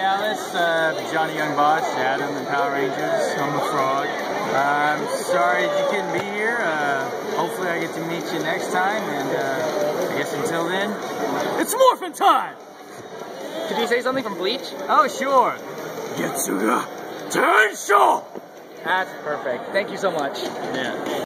Alice, uh, Johnny Yong Bosch, Adam and Power Rangers, I'm a Frog. I'm sorry that you couldn't be here. Uh, hopefully I get to meet you next time, and uh, I guess until then, it's morphin' time! Did you say something from Bleach? Oh, sure. Getsuga Tensho! That's perfect. Thank you so much. Yeah.